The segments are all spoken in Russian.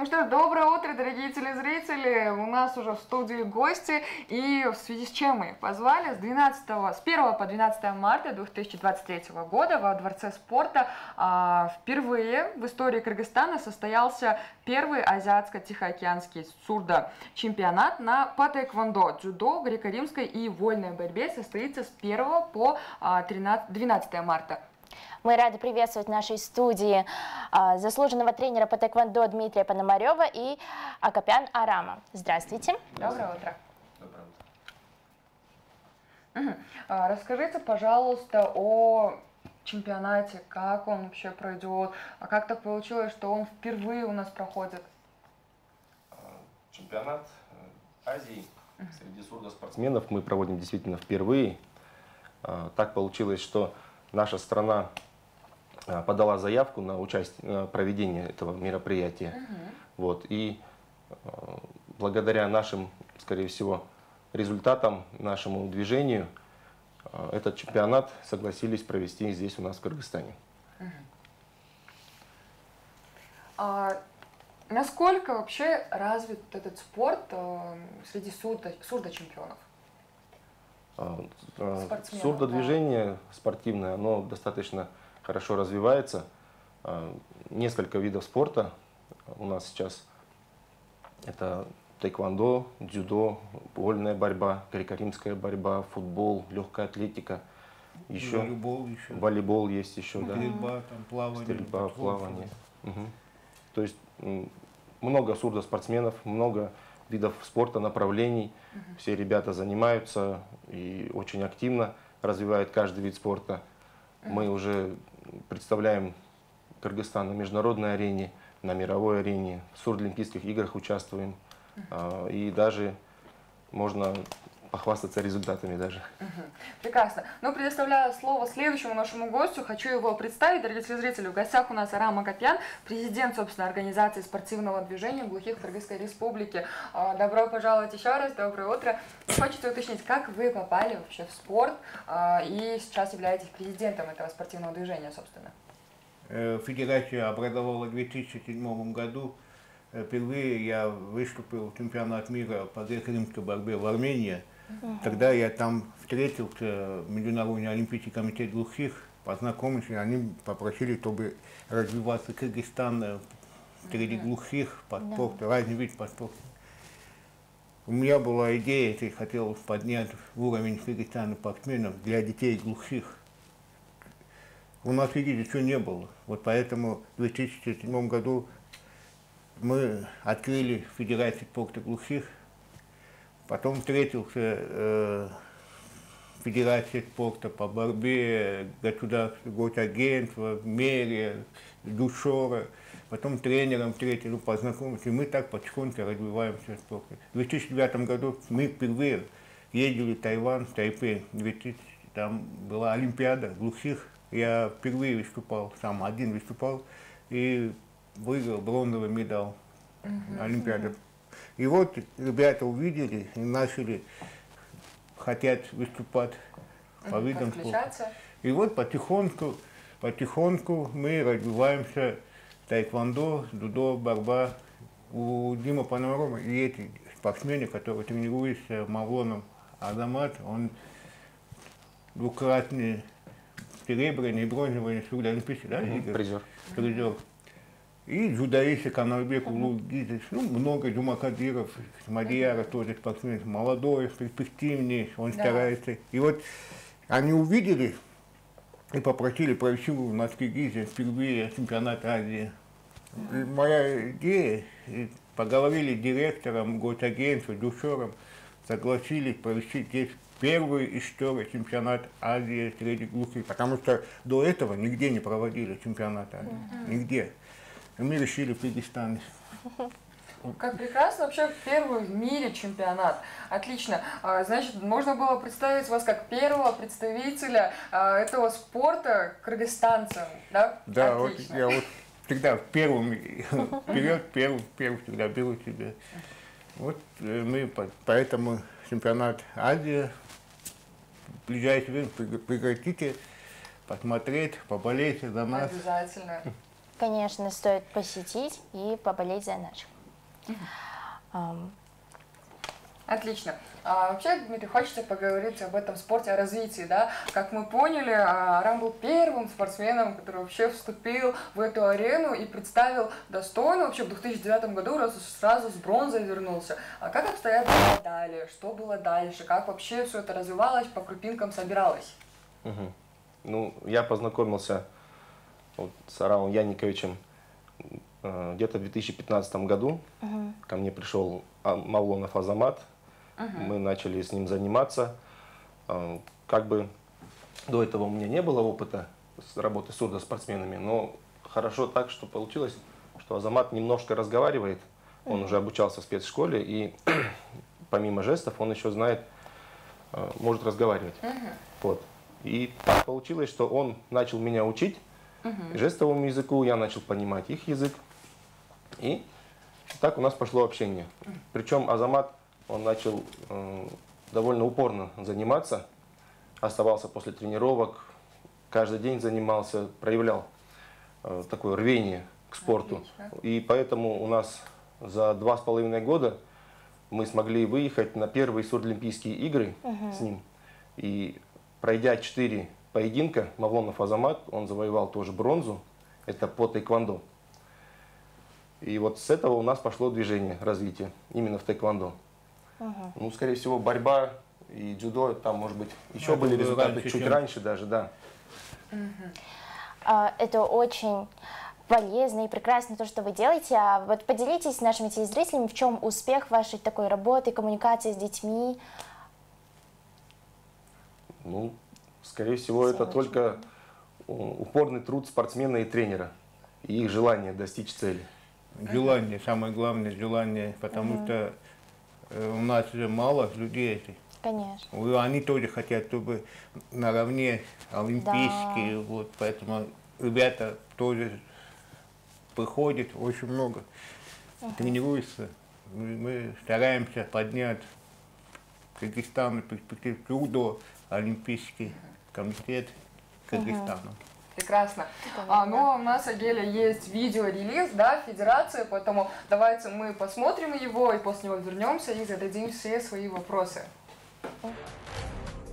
Ну что ж, доброе утро, дорогие телезрители. У нас уже в студии гости. И в связи с чем мы их позвали? С, 12, с 1 по 12 марта 2023 года во Дворце спорта а, впервые в истории Кыргызстана состоялся первый азиатско-тихоокеанский сурдо-чемпионат на по тэквондо, дзюдо, греко-римской и вольной борьбе состоится с 1 по 13, 12 марта. Мы рады приветствовать в нашей студии а, заслуженного тренера по тэквондо Дмитрия Пономарева и Акопян Арама. Здравствуйте. Доброе утро. Доброе утро. А, расскажите, пожалуйста, о чемпионате, как он вообще пройдет, а как так получилось, что он впервые у нас проходит? А, чемпионат э, Азии среди сурдоспортсменов мы проводим действительно впервые. Так получилось, что наша страна подала заявку на участие, на проведение этого мероприятия. Угу. Вот, и а, благодаря нашим, скорее всего, результатам, нашему движению, этот чемпионат согласились провести здесь у нас в Кыргызстане. Угу. А, насколько вообще развит этот спорт э, среди сурдо, сурдо-чемпионов? Сурдодвижение да. спортивное, оно достаточно хорошо развивается. А, несколько видов спорта у нас сейчас. Это тайквондо, дзюдо, вольная борьба, греко-римская борьба, футбол, легкая атлетика. Еще волейбол, еще. волейбол есть еще, да. Стрельба, там, плавание. Стрельба, плавание. Угу. То есть много сурдоспортсменов, много видов спорта, направлений. Угу. Все ребята занимаются и очень активно развивают каждый вид спорта. Мы уже представляем Кыргызстан на международной арене, на мировой арене, в сурдлимпийских играх участвуем. А, и даже можно похвастаться результатами даже. Угу. Прекрасно. Ну, предоставляю слово следующему нашему гостю. Хочу его представить, дорогие телезрители. В гостях у нас Арам Акопян, президент, собственно, организации спортивного движения глухих Кыргызской Республики. А, добро пожаловать еще раз, доброе утро. Хочется уточнить, как вы попали вообще в спорт а, и сейчас являетесь президентом этого спортивного движения, собственно? Э, федерация образовала в 2007 году э, Впервые я выступил в чемпионат мира по греко-римской борьбе в Армении. Тогда я там встретился, Международный олимпийский комитет глухих, познакомился, они попросили, чтобы развиваться Кыргызстан среди глухих по спорту, да. разный вид по спорту. У меня была идея, я хотел поднять уровень Кыргызстана спортсменов для детей глухих. У нас, видите, еще не было. Вот поэтому в 2007 году мы открыли Федерацию спорта глухих, Потом встретился э, Федерация спорта по борьбе, государство, госагентство, мерия, душора. Потом тренером встретил, познакомился. И мы так потихоньку развиваемся в спорте. В 2009 году мы впервые ездили в Тайвань, в Тайпе. 2000, там была Олимпиада глухих. Я впервые выступал, сам один выступал и выиграл бронзовый медаль uh-huh. И вот ребята увидели и начали, хотят выступать по видам спорта. И вот потихоньку, потихоньку мы развиваемся тайквондо, дудо, борьба. У Дима Панорома и эти спортсмены, которые тренируются, Мавлоном Адамат, он двукратный серебряный и бронзовый олимпийский, да, Призер. Призер. И Джудаиса Канарбек Улугизович, ну, много Джумакадиров, Мадьяра тоже спортсмен, молодой, перспективный, он да. старается. И вот они увидели и попросили провести у нас в Киргизии впервые чемпионат Азии. И моя идея, поговорили с директором госагентства, душером, согласились провести здесь первую историю чемпионат Азии среди глухих, потому что до этого нигде не проводили чемпионат Азии, нигде. Мы решили в Кыргызстане. Как прекрасно, вообще первый в мире чемпионат. Отлично. А, значит, можно было представить вас как первого представителя а, этого спорта кыргызстанцем, да? Да, вот я вот всегда первым, вперед, первым, первым всегда беру тебя. Вот э, мы поэтому чемпионат Азии в ближайшее время прекратите посмотреть, поболеть за нас. Обязательно. Конечно, стоит посетить и поболеть за наших. Отлично. А, вообще, Дмитрий, хочется поговорить об этом спорте, о развитии, да? Как мы поняли, а, Арам был первым спортсменом, который вообще вступил в эту арену и представил достойно. Вообще в 2009 году раз сразу с бронзой вернулся. А как обстоят дела далее? Что было дальше? Как вообще все это развивалось, по крупинкам собиралось? Угу. Ну, я познакомился вот, с Арамом Яниковичем э, где-то в 2015 году. Угу. Ко мне пришел Мавлонов Азамат, Угу. Мы начали с ним заниматься. А, как бы до этого у меня не было опыта с работы с сурдоспортсменами, но хорошо так, что получилось, что Азамат немножко разговаривает. Он уже обучался в спецшколе, и помимо жестов он еще знает, а, может разговаривать. Вот. И так получилось, что он начал меня учить жестовому языку, я начал понимать их язык. И так у нас пошло общение. Причем Азамат он начал э, довольно упорно заниматься, оставался после тренировок, каждый день занимался, проявлял э, такое рвение к спорту. Отлично. И поэтому у нас за два с половиной года мы смогли выехать на первые Сурдлимпийские игры угу. с ним. И пройдя четыре поединка, Мавлонов Азамат, он завоевал тоже бронзу, это по тэквондо. И вот с этого у нас пошло движение, развитие, именно в тэквондо. Угу. Ну, скорее всего, борьба и дзюдо, там, может быть, еще были результаты раньше, чуть чем... раньше даже, да. Угу. Это очень полезно и прекрасно то, что вы делаете. А вот поделитесь с нашими телезрителями, в чем успех вашей такой работы, коммуникации с детьми? Ну, скорее всего, Все это только упорный труд спортсмена и тренера и их желание достичь цели. Желание, самое главное, желание, потому угу. что Э, у нас же мало людей этих. Конечно. Они тоже хотят, чтобы наравне олимпийские, да. вот, поэтому ребята тоже приходят очень много, uh тренируются. Мы стараемся поднять Кыргызстан перспектив труда, Олимпийский комитет Кыргызстана. uh Прекрасно. А, ну, у нас, Агеля, есть видеорелиз, да, Федерации, поэтому давайте мы посмотрим его и после него вернемся и зададим все свои вопросы.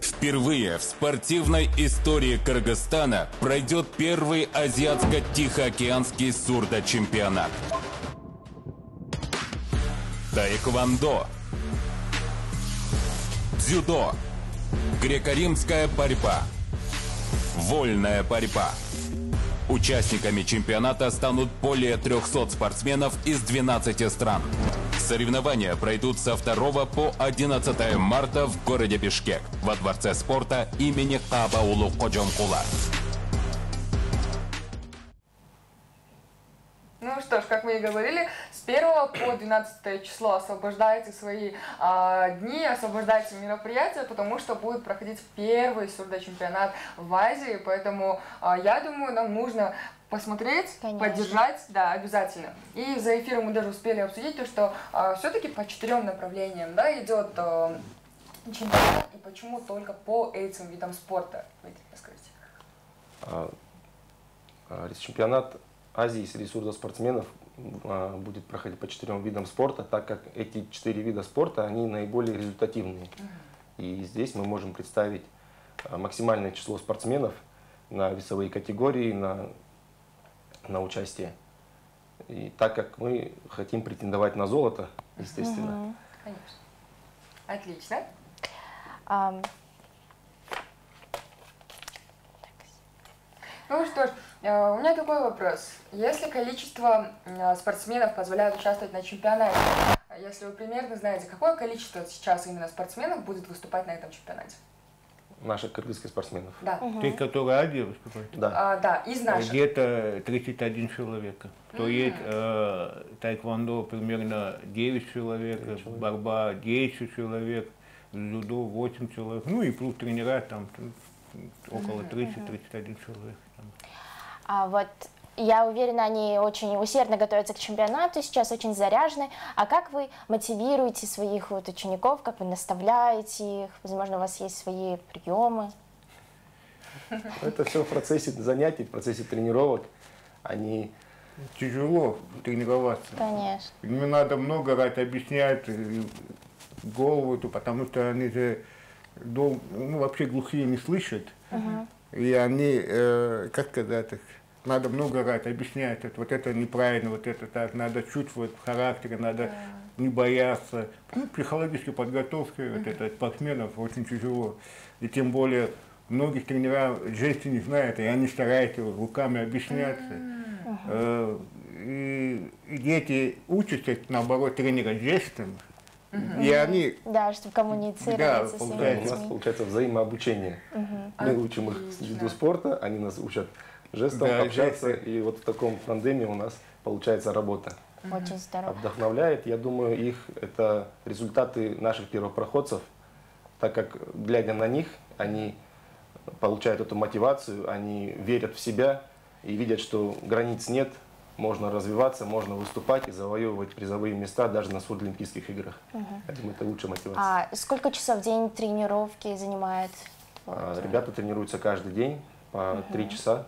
Впервые в спортивной истории Кыргызстана пройдет первый азиатско-тихоокеанский сурдо-чемпионат. Таэквондо, дзюдо, греко-римская борьба – Вольная борьба. Участниками чемпионата станут более 300 спортсменов из 12 стран. Соревнования пройдут со 2 по 11 марта в городе Бишкек во Дворце спорта имени Кабаулу Коджонкула. Что ж, как мы и говорили, с 1 по 12 число освобождайте свои а, дни, освобождайте мероприятия, потому что будет проходить первый сурдочемпионат в Азии, поэтому а, я думаю, нам нужно посмотреть, Конечно. поддержать, да, обязательно. И за эфиром мы даже успели обсудить то, что а, все-таки по четырем направлениям, да, идет а, чемпионат, и почему только по этим видам спорта, вы расскажите. А, а, чемпионат Азии среди сурдоспортсменов а, будет проходить по четырем видам спорта, так как эти четыре вида спорта, они наиболее результативные. И здесь мы можем представить а, максимальное число спортсменов на весовые категории, на, на участие. И так как мы хотим претендовать на золото, естественно. Угу. Конечно. Отлично. Um... Ну что ж, Э, у меня такой вопрос. Если количество э, спортсменов позволяет участвовать на чемпионате, если вы примерно знаете, какое количество сейчас именно спортсменов будет выступать на этом чемпионате? Наших кыргызских спортсменов. Да. Угу. Те, которые Азии выступают? Да. А, да, из наших. Где-то 31 человека. То угу. есть э, тайквондо примерно 9 человек, человек, борьба 10 человек, дзюдо 8 человек, ну и плюс тренера там около 30-31 человек. А вот я уверена, они очень усердно готовятся к чемпионату, сейчас очень заряжены. А как вы мотивируете своих вот учеников, как вы наставляете их? Возможно, у вас есть свои приемы? Это все в процессе занятий, в процессе тренировок. Они тяжело тренироваться. Конечно. Им надо много раз объяснять э, голову, то потому что они же дол- ну, вообще глухие не слышат. И они, э, как сказать, надо много раз объяснять, это, вот это неправильно, вот это так, надо чувствовать в характере, надо не бояться. Ну, психологической подготовки вот это, спортсменов очень тяжело. И тем более многих тренеров жести не знают, и они стараются руками объясняться. Э, И, и дети учатся, наоборот, тренера жестом, и они Да, чтобы коммуницировать Да, со У своими получается. нас получается взаимообучение. Мы учим их Отлично. виду спорта, они нас учат жестом Да, общаться, жесты. и вот в таком тандеме у нас получается работа. Очень здорово. Вдохновляет, я думаю, их это результаты наших первопроходцев, так как, глядя на них, они получают эту мотивацию, они верят в себя и видят, что границ нет, можно развиваться, можно выступать и завоевывать призовые места даже на Сурдолимпийских играх. Я думаю, это лучшая мотивация. А сколько часов в день тренировки занимает? А, Ребята тренируются каждый день по три часа.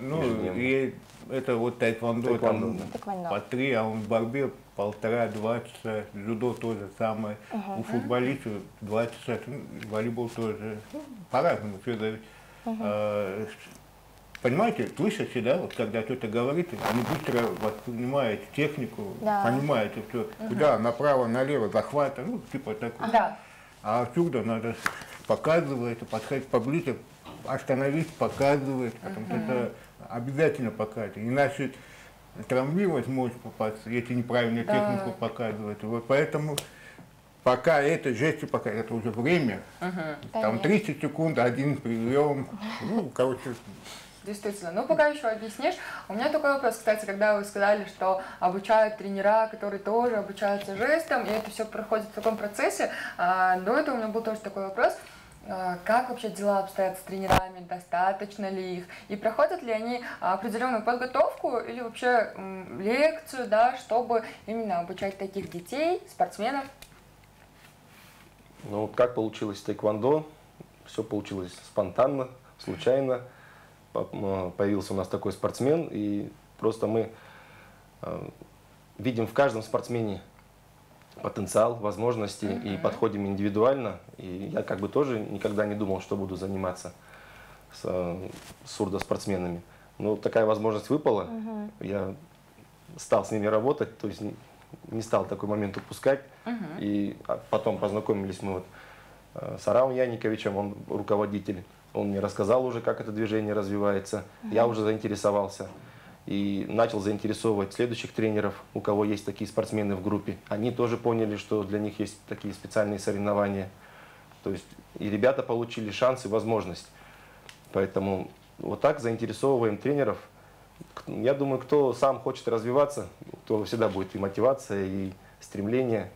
Ну, и это вот тайквандо, Тайквандо, там. Тайквандо. по три, а он в борьбе полтора-два часа, дзюдо тоже самое, у футболистов два часа, ну, волейбол тоже, ну, по-разному все зависит. А, Понимаете, слышите, да, вот когда кто-то говорит, они быстро воспринимают технику, Да. понимаете, все, куда, направо, налево, захват, ну, типа такого. Да. А отсюда надо показывать, подходить поближе, остановить, показывать, потому что это обязательно показывать. Иначе травмировать может попасться, если неправильно Да. технику показывать. Вот поэтому пока это жесты, пока это уже время, там Конечно. 30 секунд, один прием, ну, короче, Действительно. Ну, пока еще объяснишь. У меня такой вопрос, кстати, когда вы сказали, что обучают тренера, которые тоже обучаются жестам, и это все проходит в таком процессе. а, до этого у меня был тоже такой вопрос. А, Как вообще дела обстоят с тренерами, достаточно ли их, и проходят ли они определенную подготовку или вообще лекцию, да, чтобы именно обучать таких детей, спортсменов? Ну, вот как получилось тайквандо, все получилось спонтанно, случайно. М, Появился у нас такой спортсмен, и просто мы э, видим в каждом спортсмене потенциал, возможности, и подходим индивидуально. И я как бы тоже никогда не думал, что буду заниматься с, э, сурдоспортсменами. Но такая возможность выпала, я стал с ними работать, то есть не- стал такой момент упускать. И а, потом познакомились мы вот э, с Аравом Яниковичем, он руководитель. Он мне рассказал уже, как это движение развивается. Я уже заинтересовался. И начал заинтересовывать следующих тренеров, у кого есть такие спортсмены в группе. Они тоже поняли, что для них есть такие специальные соревнования. То есть и ребята получили шанс и возможность. Поэтому вот так заинтересовываем тренеров. Я думаю, кто сам хочет развиваться, то всегда будет и мотивация, и стремление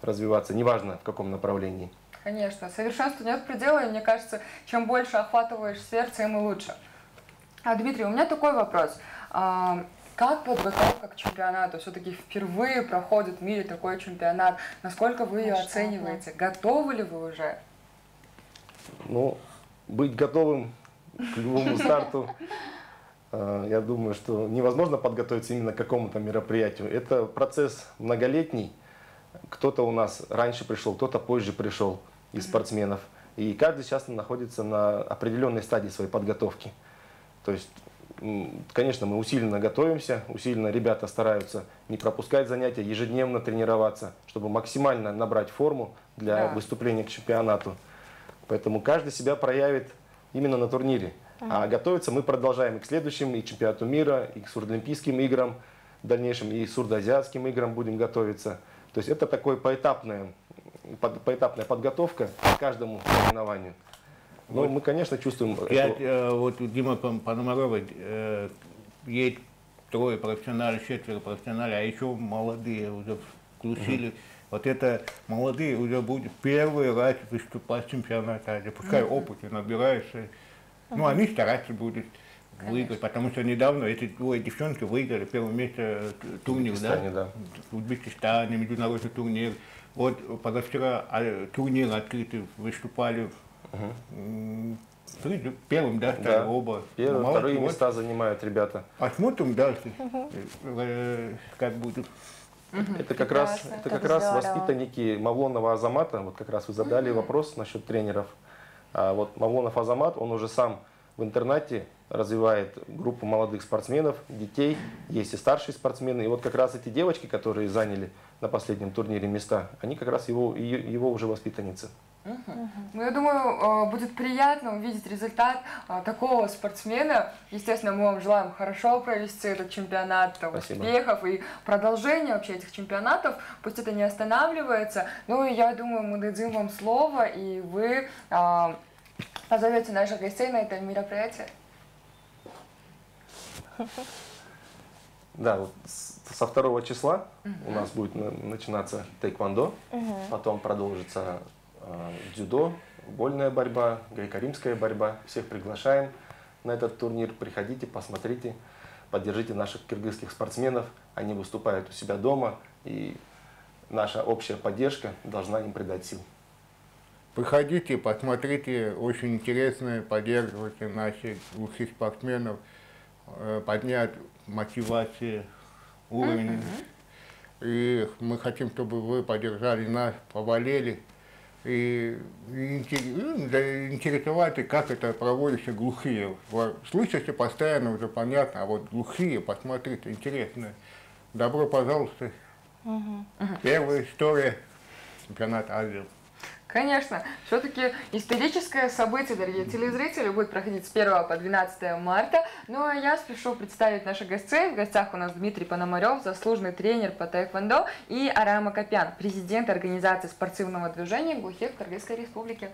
развиваться, неважно в каком направлении. Конечно, совершенству нет предела, и мне кажется, чем больше охватываешь сфер, тем и лучше. А, Дмитрий, у меня такой вопрос. А, Как подготовка к чемпионату? Все-таки впервые проходит в мире такой чемпионат. Насколько вы ее Масштабно. оцениваете? Готовы ли вы уже? Ну, быть готовым к любому старту, э, я думаю, что невозможно подготовиться именно к какому-то мероприятию. Это процесс многолетний. Кто-то у нас раньше пришел, кто-то позже пришел из спортсменов. И каждый сейчас находится на определенной стадии своей подготовки. То есть, конечно, мы усиленно готовимся, усиленно ребята стараются не пропускать занятия, ежедневно тренироваться, чтобы максимально набрать форму для Да. выступления к чемпионату. Поэтому каждый себя проявит именно на турнире. А готовиться мы продолжаем и к следующим, и к чемпионату мира, и к сурдолимпийским играм, в дальнейшем и к сурдоазиатским играм будем готовиться. То есть это такое поэтапная, под- поэтапная подготовка к каждому соревнованию. Но мы, конечно, чувствуем... Я, эту- э, вот у Дима Пономарова э, есть трое профессионалов, четверо профессионалов, а еще молодые уже включили. Вот это молодые уже будут первый раз выступать в чемпионате Азии. Пускай опыт набираются. Ну, они стараться будут выиграть, потому что недавно эти двое девчонки выиграли первое место э, турнир, да? Да. В Узбекистане, международный турнир. Вот позавчера а, турнир открытый, выступали М, Три- Первым, да, Да. оба. Первые, Молодцы, вторые вот. места занимают ребята. Посмотрим дальше, э, как будет. Это как раз, это Как как раз здорово. воспитанники Мавлонова Азамата. Вот как раз вы задали вопрос насчет тренеров. А вот Мавлонов Азамат, он уже сам в интернате развивает группу молодых спортсменов, детей, есть и старшие спортсмены. И вот как раз эти девочки, которые заняли на последнем турнире места, они как раз его, его уже воспитанницы. Ну, я думаю, э, будет приятно увидеть результат э, такого спортсмена. Естественно, мы вам желаем хорошо провести этот чемпионат, Спасибо. успехов и продолжения вообще этих чемпионатов. Пусть это не останавливается. Ну, и я думаю, мы дадим вам слово, и вы э, позовете наших гостей на это мероприятие. Да, вот со второго числа у нас будет на- начинаться тайквондо, потом продолжится э, дзюдо, вольная борьба, греко-римская борьба. Всех приглашаем на этот турнир. Приходите, посмотрите, поддержите наших киргизских спортсменов. Они выступают у себя дома, и наша общая поддержка должна им придать сил. Приходите, посмотрите, очень интересно, поддерживайте наших глухих спортсменов, поднять мотивацию, уровень. И мы хотим, чтобы вы поддержали нас, поболели. И, и ну, как это проводится глухие. Слышите постоянно, уже понятно, а вот глухие, посмотрите, интересно. Добро пожалуйста. Первая история чемпионата Азии. Конечно, все-таки историческое событие, дорогие телезрители, будет проходить с 1 по 12 марта. Ну а я спешу представить наших гостей. В гостях у нас Дмитрий Пономарев, заслуженный тренер по тайквондо, и Арама Копян, президент организации спортивного движения глухих Кыргызской республике.